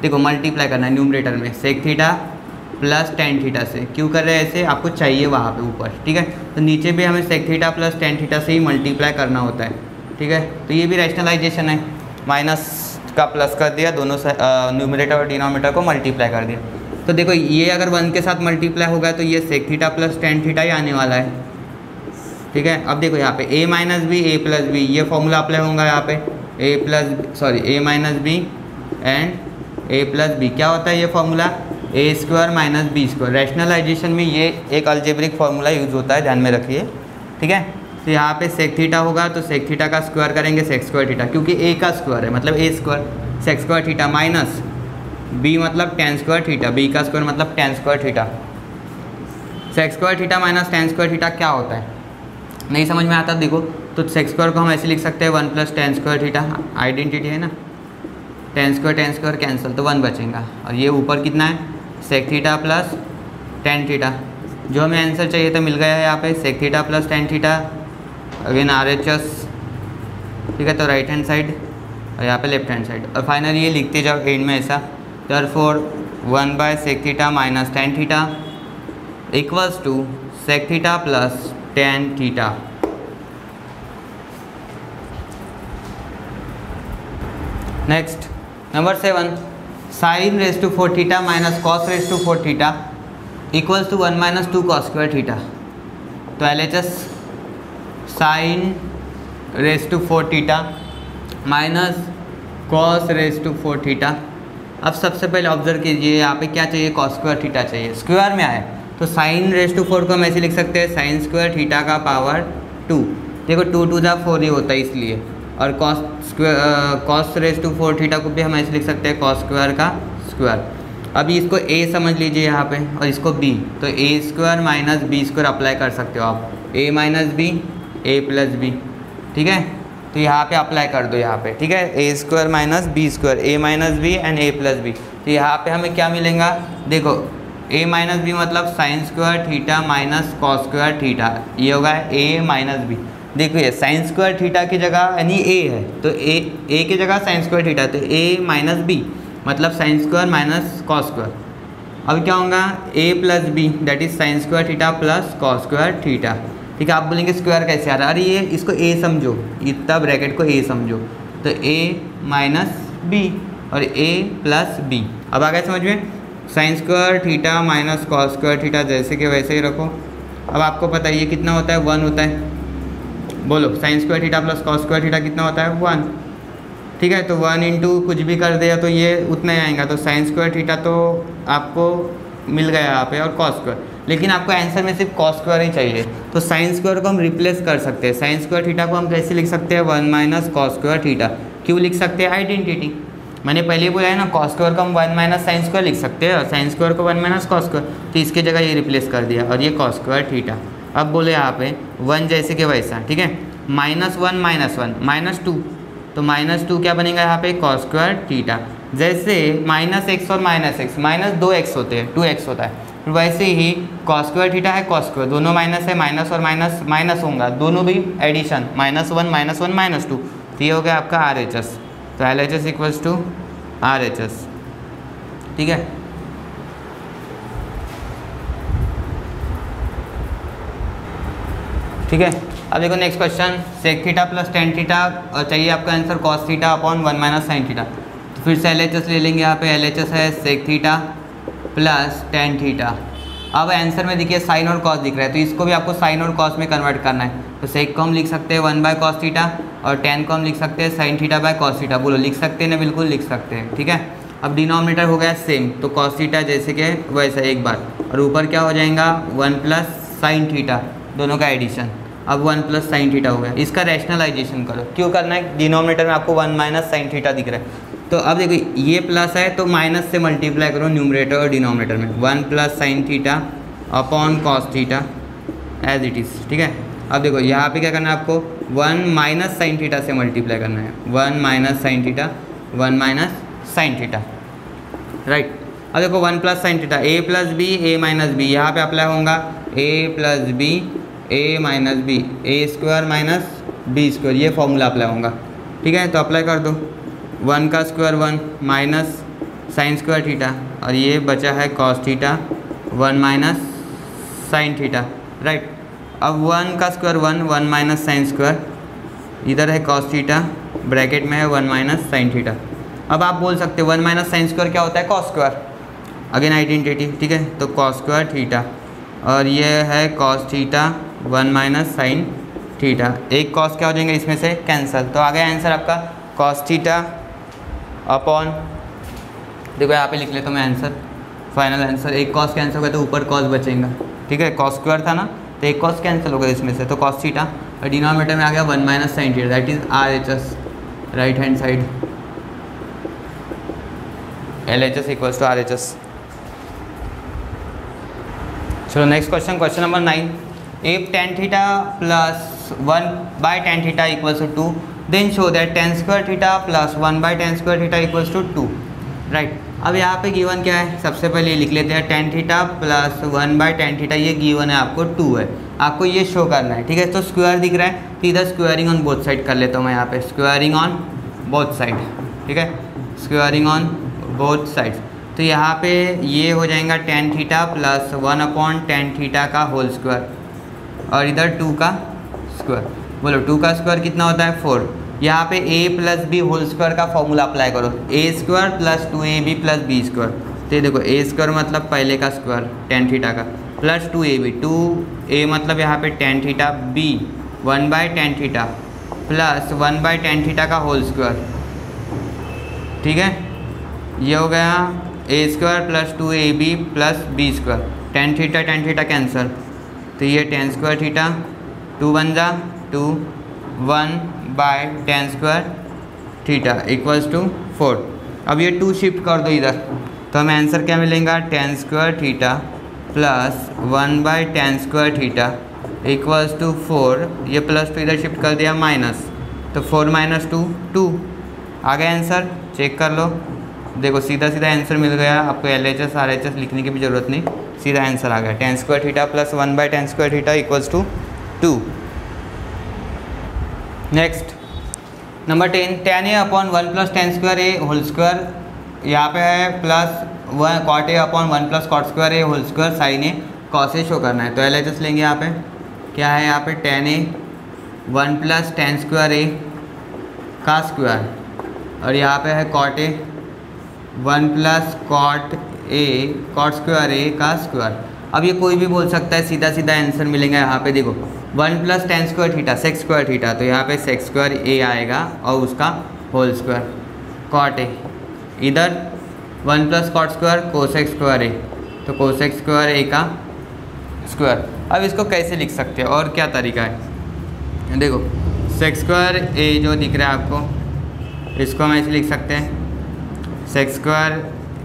A: देखो मल्टीप्लाई करना है न्यूमरेटर में। Sec theta plus tan theta से। क्यों कर रहे हैं ऐसे? आपको चाहिए वहाँ पे ऊपर, ठीक है? तो नीचे भी हमें sec theta plus tan theta से ही मल्टीप्लाई करना होता है, ठीक है? तो ये भी रैशनलाइजेशन है। माइनस का प्लस कर दिया, दोनों न्यूमिनेटर और डिनोमीटर को मल्टीप्लाई कर दिया। तो देखो, ये अगर वन के साथ मल्टीप्लाई होगा तो ये sec theta plus tan theta ही आने वाला है, ठीक है? अब देखो यहाँ पे a minus b a plus b ये फॉर्मूला अप्लाई होगा यहाँ पे। A plus sorry a minus b and a plus b क्या होता है ये formula a square minus b square rationalisation में ये एक अल्जेब्रिक फार्मूला यूज़ होता है, ध्यान में रखिए। ठीक है? तो यहाँ पे सेक थीटा होगा तो सेक थीटा का स्क्वायर करेंगे सेक स्क्वायर थीटा क्योंकि ए का स्क्वायर है मतलब a square sec square theta minus b मतलब टेन स्क्वायर थीटा बी का स्क्वायर मतलब tan square theta sec square theta minus tan square theta क्या होता है? नहीं समझ में आता, देखो तो सेक्स स्क्वायर को हम ऐसे लिख सकते हैं one plus tan square theta identity है ना? Tan square tan square cancel तो वन बचेगा। और ये ऊपर कितना है? Sec theta plus tan theta जो हमें आंसर चाहिए था, मिल गया है यहाँ पे sec theta plus tan theta again R H S ठीक है तो राइट हैंड साइड और यहाँ पे लेफ़्ट हैंड साइड और फाइनली ये लिखते जाओ एंड में ऐसा therefore one by sec theta minus tan theta equals to sec theta plus tan theta next number seven sin raise to four theta minus cos raise to four theta equals to one minus two cos square theta. तो L H S sin raise to four theta minus cos raise to four theta. अब सबसे पहले observe कीजिए, यहाँ पे क्या चाहिए? Cos square theta चाहिए। स्क्वायर में आए। तो साइन रेस टू फोर को हम ऐसे लिख सकते हैं, साइन स्क्वायर थीटा का पावर टू। देखो, टू टू जा फोर ही होता है इसलिए। और cos square cos raise to four theta को भी हम ऐसे लिख सकते हैं कॉस स्क्वायर का स्क्वायर अभी इसको ए समझ लीजिए यहाँ पे और इसको बी तो A square minus B square apply कर सकते हो आप. A minus B A plus B ठीक है? तो यहाँ पे अप्लाई कर दो यहाँ पे. ठीक है? A square minus B square A minus B and A plus B तो यहाँ पे हमें क्या मिलेगा? देखो ए माइनस बी मतलब sin square theta minus cos square theta ये होगा ए माइनस बी देखो ये साइन स्क्वायर थीटा की जगह, यानी ए है तो ए ए की जगह साइन स्क्वायर थीटा तो ए माइनस बी मतलब sin square minus cos square अब क्या होगा? A plus B that is sin square theta plus cos square theta ठीक है, आप बोलेंगे स्क्वायर कैसे आ रहा है? अरे ये, इसको ए समझो, इतना ब्रैकेट को ए समझो. तो ए माइनस बी और ए प्लस बी अब आ गया समझ में? Sin square theta minus cos square theta जैसे कि वैसे ही रखो. अब आपको पता है ये कितना होता है? वन होता है. बोलो sin square theta plus cos square theta कितना होता है? वन ठीक है तो वन इंटू कुछ भी कर दिया तो ये उतना ही आएगा। तो साइन स्क्वायर थीटा तो आपको मिल गया यहाँ पे, और कॉस स्क्वायर लेकिन आपको आंसर में सिर्फ़ कॉस स्क्वायर ही चाहिए। तो साइन स्क्वायर को हम रिप्लेस कर सकते हैं। साइन स्क्वायर थीटा को हम कैसे लिख सकते हैं? One minus cos square theta क्यों लिख सकते हैं? आइडेंटिटी मैंने पहले बोला है ना कॉस स्क्वायर को हम वन माइनस साइन स्क्वायर लिख सकते हैं, और साइन स्क्वायर को वन माइनस कॉस स्क्वायर तो इसकी जगह ये रिप्लेस कर दिया, और ये कॉस स्क्वायर थीटा अब बोले यहाँ पे वन जैसे कि वैसा, ठीक है? Minus one minus one, minus two. तो माइनस टू क्या बनेगा यहाँ पे? कॉस स्क्वायर थीटा जैसे माइनस एक्स और माइनस एक्स माइनस दो एक्स होते हैं, टू एक्स होता है। वैसे ही कॉस स्क्वायर थीटा है कॉस स्क्वायर दोनों माइनस है, माइनस और माइनस माइनस होगा। दोनों भी addition minus one minus one, minus two. तो ये हो गया आपका आर एच एस तो L H S equals to R H S ठीक है? ठीक है? अब देखो next question sec theta plus tan theta और चाहिए आपका answer cos theta upon one minus sin theta तो फिर से एल एच एस ले लेंगे यहाँ पे. एल एच एस है sec theta plus tan theta अब आंसर में देखिए साइन और कॉस दिख रहा है तो इसको भी आपको साइन और कॉस में कन्वर्ट करना है. तो सेक को हम लिख सकते हैं वन बाय कॉस थीटा और टेन को हम लिख सकते हैं sin theta by cos theta बोलो, लिख सकते हैं ना? बिल्कुल लिख सकते हैं, ठीक है? अब डिनोमिनेटर हो गया सेम तो कॉस थीटा जैसे कि वैसा एक बार. और ऊपर क्या हो जाएगा? वन प्लस साइन थीटा दोनों का एडिशन अब वन प्लस साइन थीटा हो गया। इसका रैशनलाइजेशन करो। क्यों करना है? डिनोमिनेटर में आपको वन माइनस साइन थीटा दिख रहा है। तो अब देखो, ये प्लस है तो माइनस से मल्टीप्लाई करो न्यूमरेटर और डिनोमिनेटर में। One plus sin theta upon cos theta as it is ठीक है? अब देखो, यहाँ पे क्या करना है आपको? वन माइनस साइन थीटा से मल्टीप्लाई करना है। One minus sin theta one minus sin theta right अब देखो one plus sin theta A plus B A minus B यहाँ पे अप्लाई होगा A plus B A minus B A square minus B square ये formula apply होगा। ठीक है? तो अप्लाई कर दो। वन का square one minus sin square theta और ये बचा है cos theta one minus sin theta right अब वन का square one one minus sin square इधर है कॉस थीटा ब्रैकेट में है वन माइनस साइन थीटा अब आप बोल सकते हो, वन माइनस साइन स्क्वायर क्या होता है? कॉस स्क्वायर अगेन आइडेंटिटी ठीक है? तो कॉस स्क्वायर थीटा और ये है cos theta one minus sin theta. एक कॉस क्या हो जाएँगे इसमें से? कैंसिल तो आ गया आंसर आपका। कॉस थीटा अपॉन देखो यहाँ पे लिख लेता हूँ मैं आंसर फाइनल आंसर एक कॉस कैंसिल होगा तो ऊपर कॉस बचेगा। ठीक है? कॉस स्क्वायर था ना? तो एक कॉस कैंसिल होगा इसमें से। तो कॉस थीटा। और डिनोमीटर में आ गया one minus sin theta. That is R H S right hand side L H S equals to R H S चलो next question question number nine if tan theta plus 1 by tan theta equals to 2 then show that tan square theta plus 1 by tan square theta equals to 2 right right. अब यहाँ पे given क्या है? सबसे पहले लिख लेते हैं tan theta plus one by tan theta ये गिवन है आपको टू है। आपको ये शो करना है, ठीक है? तो स्क्वायर दिख रहा है तो इधर स्क्वायरिंग ऑन बोथ साइड कर लेता हूँ मैं यहाँ पे। स्क्वायरिंग ऑन बोथ साइड ठीक है? स्क्वायरिंग ऑन बोथ साइड तो यहाँ पे ये हो जाएगा tan theta plus one upon tan theta का होल स्क्वायर और इधर टू का स्क्वायर। बोलो, टू का स्क्वायर कितना होता है? फोर। यहाँ पे A plus B whole square का फॉर्मूला अप्लाई करो। A square plus two A B plus B square तो देखो ए स्क्वायर मतलब पहले का स्क्वायर टेन थीटा का। Plus two A B two A मतलब यहाँ पे tan theta B one by tan theta plus one by tan theta का होल स्क्वायर ठीक है? ये हो गया A square plus two A B plus B square tan theta tan theta cancel तो ये tan square theta two one जा two one by tan square theta equals to four अब ये टू शिफ्ट कर दो इधर। तो हमें आंसर क्या मिलेगा? Tan square theta plus one by tan square theta equals to four ये प्लस टू इधर शिफ्ट कर दिया माइनस तो फोर माइनस टू टू आ गया आंसर चेक कर लो। देखो सीधा सीधा आंसर मिल गया। आपको L H S R H S लिखने की भी ज़रूरत नहीं। सीधा आंसर आ गया। Ten square theta plus one by ten square theta equals to two next number ten ten A upon one plus ten square A whole square यहाँ पे है plus one cot A upon one plus cot square A whole square sine A cos A show करना है। तो L H S लेंगे यहाँ पे। क्या है यहाँ पे? Tan A one plus tan square A का स्क्वायर और यहाँ पे है cot A one plus cot A cot square A का स्क्वायर अब ये कोई भी बोल सकता है, सीधा सीधा आंसर मिलेगा यहाँ पे, देखो। One plus tan square theta sec square theta तो यहाँ पे सेक्स स्क्वायर ए आएगा और उसका होल स्क्वायर कॉट ए इधर one plus cot square cosec square A तो कोसेक स्क्वायर ए का स्क्वायर अब इसको कैसे लिख सकते हैं, और क्या तरीका है? देखो सेक्स स्क्वायर ए जो दिख रहा है आपको, इसको हम ऐसे लिख सकते हैं। Sec square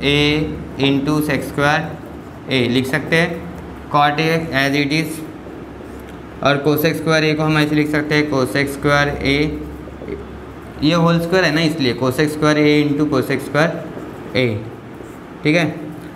A: A into sec square A लिख सकते हैं। Cot A as it is और कोसेक स्क्वायर ए को हम ऐसे लिख सकते हैं कोसेक स्क्वायर ए ये होल स्क्वायर है ना इसलिए cosec square A into cosec square A ठीक है?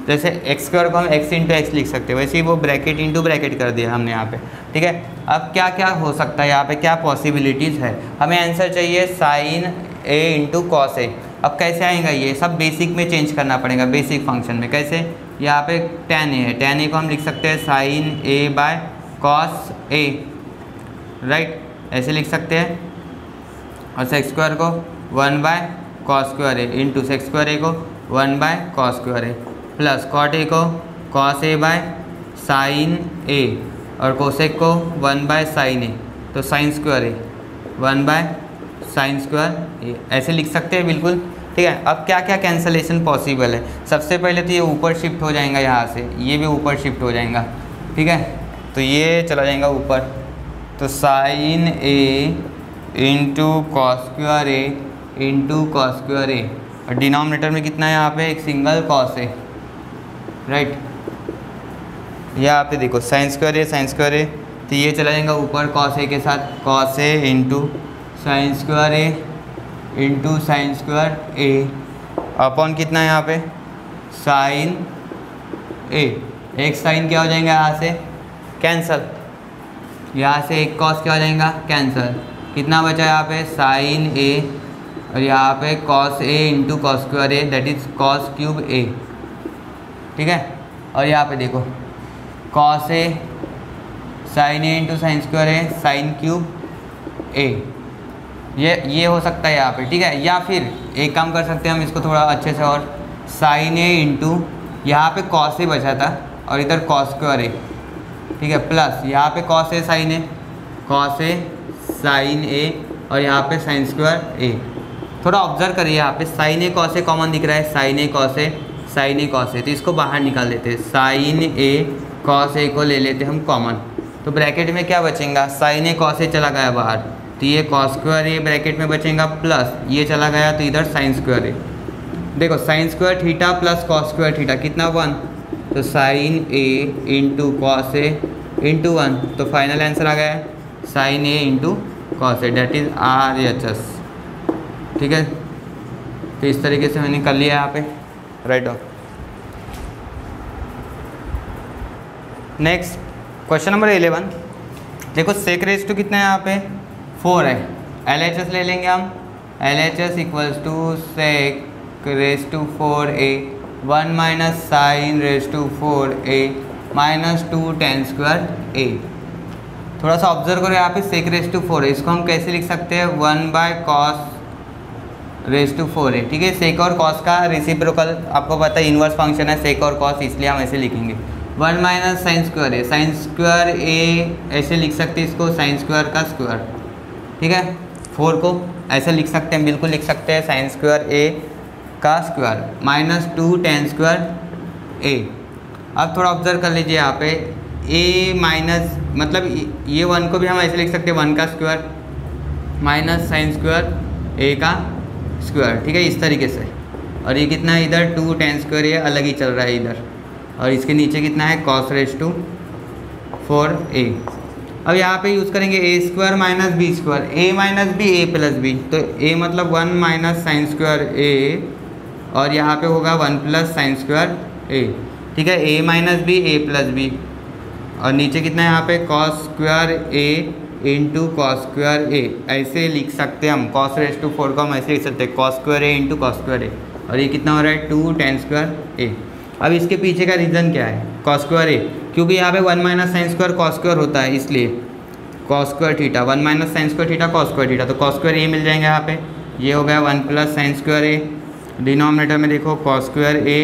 A: जैसे एक्स स्क्वायर को हम एक्स इंटू एक्स लिख सकते हैं। वैसे ही वो ब्रैकेट इंटू ब्रैकेट कर दिया हमने यहाँ पे। ठीक है? अब क्या क्या हो सकता है यहाँ पे? क्या पॉसिबिलिटीज़ है? हमें आंसर चाहिए sin A into cos A अब कैसे आएगा ये? सब बेसिक में चेंज करना पड़ेगा बेसिक फ़ंक्शन में। कैसे? यहाँ पे टेन ए है। टेन ए को हम लिख सकते हैं sin A by cos A right ऐसे लिख सकते हैं। और सेक्स स्क्वायर को one by cos square A into sec square A को one by cos square A plus cot A को cos A by sin A और कोसेक को वन बाय साइन ए तो sin square A one by sin square A ऐसे लिख सकते हैं, बिल्कुल। ठीक है? अब क्या क्या कैंसलेशन पॉसिबल है? सबसे पहले तो ये ऊपर शिफ्ट हो जाएगा यहाँ से। ये भी ऊपर शिफ्ट हो जाएगा। ठीक है? तो ये चला जाएगा ऊपर। तो sin A into cos square A into cos square A और डिनोमिनेटर में कितना है यहाँ पे? एक सिंगल कॉस है राइट यहाँ पे देखो sin square A sin square A तो ये चला जाएगा ऊपर कॉस ए के साथ। Cos A into sin square A into sin square A upon कितना है यहाँ पे? साइन ए एक साइन क्या हो जाएगा यहाँ से? कैंसल यहाँ से एक कॉस क्या हो जाएगा? कैंसल कितना बचा यहाँ पे? साइन ए और यहाँ पे cos A into cos square A that is cos cube A ठीक है? और यहाँ पे देखो। Cos A sin A into sin square A sin cube A ये ये हो सकता है यहाँ पे, ठीक है? या फिर एक काम कर सकते हैं हम इसको थोड़ा अच्छे से और साइन ए इंटू यहाँ पे कॉस ए बचा था और इधर कॉस स्क्वायर ए, ठीक है? प्लस यहाँ पे cos A, sin A cos A, sin A और यहाँ पे साइन स्क्वायर ए। थोड़ा ऑब्ज़र्व करिए यहाँ पे sin A cos A common दिख रहा है sin A cos A sin A cos A. तो इसको बाहर निकाल देते हैं। साइन ए कॉस ए को ले लेते हम कॉमन तो ब्रैकेट में क्या बचेगा? साइन ए कॉस ए चला गया बाहर। तो ये कॉस स्क्वायर ए ब्रैकेट में बचेगा प्लस ये चला गया तो इधर साइन स्क्वायर ए देखो sin square theta plus cos square theta कितना वन तो sin A into cos A into one तो फाइनल आंसर आ गया है sin A into cos A that is R H S ठीक है? तो इस तरीके से मैंने कर लिया यहाँ पे। Right of next question number eleven देखो सेक रेस टू कितना है यहाँ पे? फोर है। एल एच एस ले लेंगे हम। L H S equals to sec raise to four A one minus sine raise to four A minus two tan square A थोड़ा सा ऑब्ज़र्व करो यहाँ पे सेक रेस टू फोर है इसको हम कैसे लिख सकते हैं? One by cos raise to four है ठीक है? सेक और कॉस का रिसिप्रोकल आपको पता है इनवर्स फ़ंक्शन है सेक और कॉस इसलिए हम ऐसे लिखेंगे। वन माइनस साइन स्क्वायर है साइन स्क्वायर ए ऐसे लिख सकते हैं इसको साइन स्क्वायर का स्क्वायर ठीक है? फोर को ऐसे लिख सकते हैं, बिल्कुल लिख सकते हैं साइन स्क्वायर ए का square minus two tan square A अब थोड़ा ऑब्ज़र्व कर लीजिए यहाँ पे। ए माइनस मतलब ये वन को भी हम ऐसे लिख सकते हैं वन का square minus sine square A का स्क्वायर ठीक है? इस तरीके से। और ये कितना है इधर? टू टेन स्क्वायर ये अलग ही चल रहा है इधर। और इसके नीचे कितना है? Cos raise to four A अब यहाँ पे यूज़ करेंगे A square minus B square A minus B A plus B तो ए मतलब one minus sine square A और यहाँ पे होगा one plus sine square A ठीक है? A minus B A plus B और नीचे कितना है यहाँ पे? Cos square A into cos square A ऐसे लिख सकते हैं हम. कॉस रेस टू फोर को हम ऐसे लिख सकते हैं. Cos square A into cos square A और ये कितना हो रहा है? टू टेन स्क्वायर ए अब इसके पीछे का रीज़न क्या है? कॉस स्क्वायर ए क्योंकि यहाँ पे one minus sine square cos square होता है इसलिए cos square theta one minus sine square theta cos square theta तो कॉस स्क्वायर ए मिल जाएँगे यहाँ पे ये हो गया one plus sine square A denominator में देखो cos square A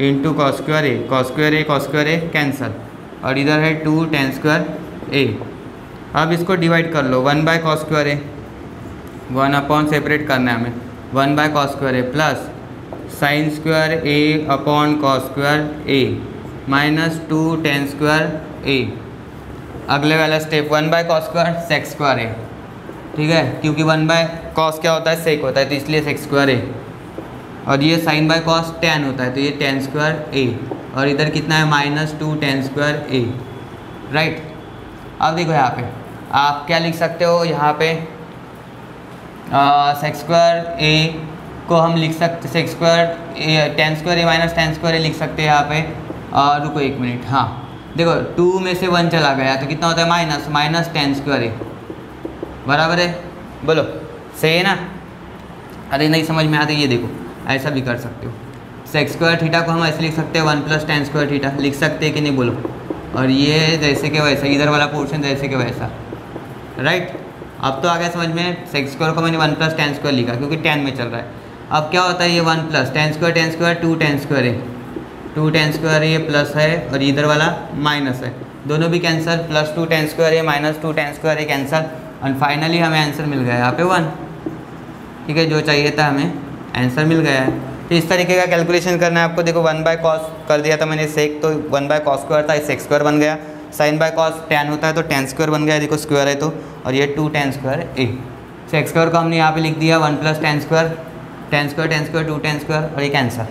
A: into cos square A cos square A cos square A cancel और इधर है टू टेन स्क्वायर ए अब इसको डिवाइड कर लो one by cos square A one upon separate करना है हमें one by cos square A plus sine square A upon cos square A minus two tan square A. अगले वाला step one by cos square sec square A ठीक है? क्योंकि one by cos क्या होता है? सेक होता है तो इसलिए सेक्स स्क्वायर ए और ये साइन बाय कॉस टेन होता है तो ये टेन स्क्वायर ए और इधर कितना है? Minus two tan square A right अब देखो यहाँ पे। आप क्या लिख सकते हो? यहाँ पे सेक्स स्क्वायर ए को हम लिख सकते sec square tan square A minus tan square A लिख सकते हैं यहाँ पे। रुको एक मिनट हाँ। देखो टू में से वन चला गया तो कितना होता है? Minus minus tan square A बराबर है? बोलो, सही है ना? अरे नहीं, समझ में आता ये देखो, ऐसा भी कर सकते हो। सेक्स स्क्वायर थीटा को हम ऐसे लिख सकते हैं one plus tan square theta लिख सकते हैं कि नहीं, बोलो? और ये जैसे कि वैसा, इधर वाला पोर्शन जैसे कि वैसा। राइट अब तो आ गया समझ में सेक्स स्क्वायर को मैंने वन प्लस टेन स्क्वायर लिखा, क्योंकि टेन में चल रहा है। अब क्या होता है ये one plus tan square tan square two tan square है। टू टेन स्क्वायर ये प्लस है और इधर वाला माइनस है। दोनों भी cancel plus two tan square है माइनस टू टेन स्क्वायर है कैंसर और फाइनली हमें आंसर मिल गया यहाँ पे वन ठीक है, जो चाहिए था हमें आंसर मिल गया है। तो इस तरीके का कैलकुलेशन करना है आपको। देखो वन बाय कॉस कर दिया था मैंने सेक तो वन बाय कॉस स्क्वायर था सेक्स स्क्वायर बन गया। साइन बाय कॉस टेन होता है तो टेन स्क्वायर बन गया। देखो स्क्वायर है तो। और ये two tan square A sec square को हमने यहाँ पे लिख दिया one plus tan square tan square tan square two tan square और एक answer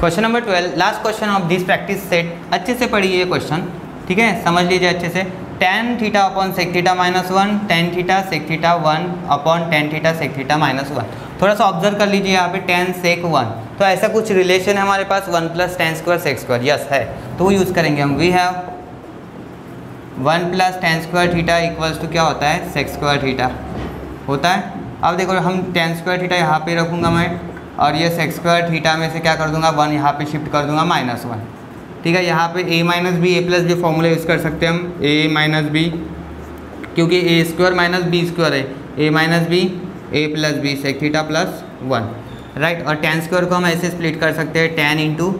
A: question number twelve last question of this practice set अच्छे से पढ़िए ये क्वेश्चन ठीक है? समझ लीजिए अच्छे से. Tan theta upon sec theta minus one tan theta sec theta one upon tan theta sec theta minus one थोड़ा सा ऑब्ज़र्व कर लीजिए यहाँ पे टेन सेक वन तो ऐसा कुछ रिलेशन है हमारे पास? One plus tan square sec square yes है. तो वो यूज़ करेंगे हम. We have one plus tan square theta equals to क्या होता है? सेक्स स्क्वायर थीटा होता है? अब देखो, हम टेन स्क्वायर थीटा यहाँ पे रखूँगा मैं. और ये सेक्स स्क्वायर थीटा में से क्या कर दूँगा? वन यहाँ पे शिफ्ट कर दूँगा माइनस वन ठीक है, यहाँ पे A minus B A plus B formula use कर सकते हैं हम ए माइनस बी क्योंकि A square minus B square है। A minus B A plus B sec theta plus one right और टेन स्क्वायर को हम ऐसे स्प्लिट कर सकते हैं टेन इंटू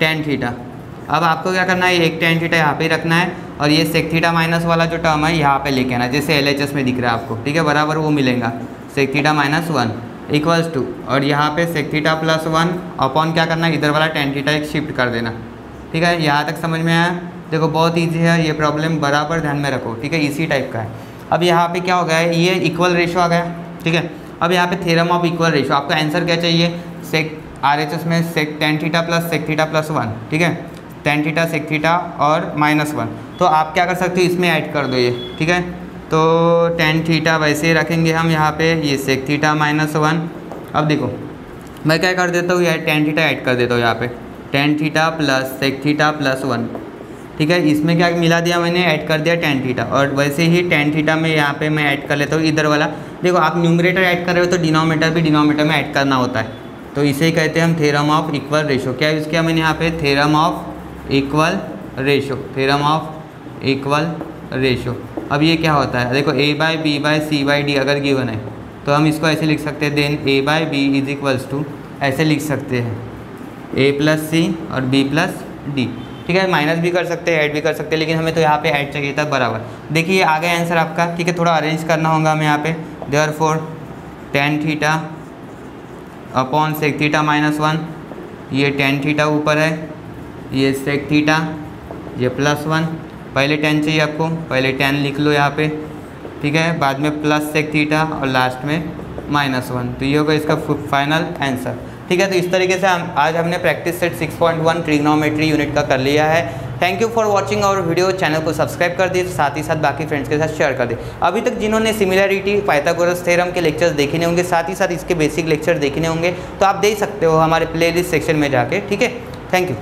A: टेन थीटा अब आपको क्या करना है? एक टेन थीटा यहाँ पे रखना है, और ये सेक थीटा माइनस वाला जो टर्म है, यहाँ पे लेके आना जैसे एलएचएस में दिख रहा है आपको। ठीक है, बराबर वो मिलेगा sec theta minus one equals to और यहाँ पे sec theta plus one upon क्या करना है? इधर वाला टेन थीटा एक शिफ्ट कर देना। ठीक है? यहाँ तक समझ में आया? देखो, बहुत ईजी है, ये प्रॉब्लम बराबर ध्यान में रखो। ठीक है? इसी टाइप का है। अब यहाँ पे क्या हो गया है? ये इक्वल रेशो आ गया। ठीक है? अब यहाँ पे थेरम ऑफ़ इक्वल रेशो आपका आंसर क्या चाहिए? सेक आर एच एस में sec tan theta plus sec theta plus one ठीक है? टेन थीटा सेक थीटा और माइनस वन तो आप क्या कर सकते हो? इसमें ऐड कर दो ये। ठीक है? तो टेन थीटा वैसे ही रखेंगे हम यहाँ पे, ये सेक थीटा माइनस वन अब देखो, मैं क्या कर देता हूँ यार टेन थीटा ऐड कर देता हूँ यहाँ पे। Tan theta plus sec theta plus one ठीक है, इसमें क्या मिला दिया मैंने ऐड कर दिया टेन थीटा और वैसे ही टेन थीटा में यहाँ पे मैं ऐड कर लेता हूँ इधर वाला। देखो, आप न्यूमरेटर ऐड कर रहे हो तो डिनोमीटर भी डिनोमीटर में ऐड करना होता है। तो इसे ही कहते हैं हम थेरम ऑफ़ इक्वल रेशो क्या यूज़ किया मैंने यहाँ पे? Theorem of equal ratio theorem of equal ratio अब ये क्या होता है? देखो A by B by C by D अगर गिवन है तो हम इसको ऐसे लिख सकते हैं then A by B is equals to ऐसे लिख सकते हैं। ए प्लस सी और बी प्लस डी ठीक है माइनस भी कर सकते हैं ऐड भी कर सकते हैं, लेकिन हमें तो यहाँ पे ऐड चाहिए था बराबर। देखिए आ गया आंसर आपका, ठीक है, थोड़ा अरेंज करना होगा हमें यहाँ पे। Therefore tan theta upon sec theta minus one ये टेन थीटा ऊपर है, ये सेक थीटा ये प्लस वन पहले टेन चाहिए आपको, पहले टेन लिख लो यहाँ पे, ठीक है? बाद में प्लस सेक थीटा और लास्ट में माइनस वन तो ये होगा इसका फाइनल आंसर ठीक है तो इस तरीके से हम आज हमने प्रैक्टिस सेट 6.1 ट्रिग्नोमेट्री यूनिट का कर लिया है. थैंक यू फॉर वॉचिंग और वीडियो चैनल को सब्सक्राइब कर दिए, साथ ही साथ बाकी फ्रेंड्स के साथ शेयर कर दिए. अभी तक जिन्होंने सिमिलरिटी पाइथागोरस थ्योरम के लेक्चर्स देखे होंगे, साथ ही साथ इसके बेसिक लेक्चर देखने होंगे तो आप देख सकते हो हमारे प्ले सेक्शन में जाके, ठीक है? Thank you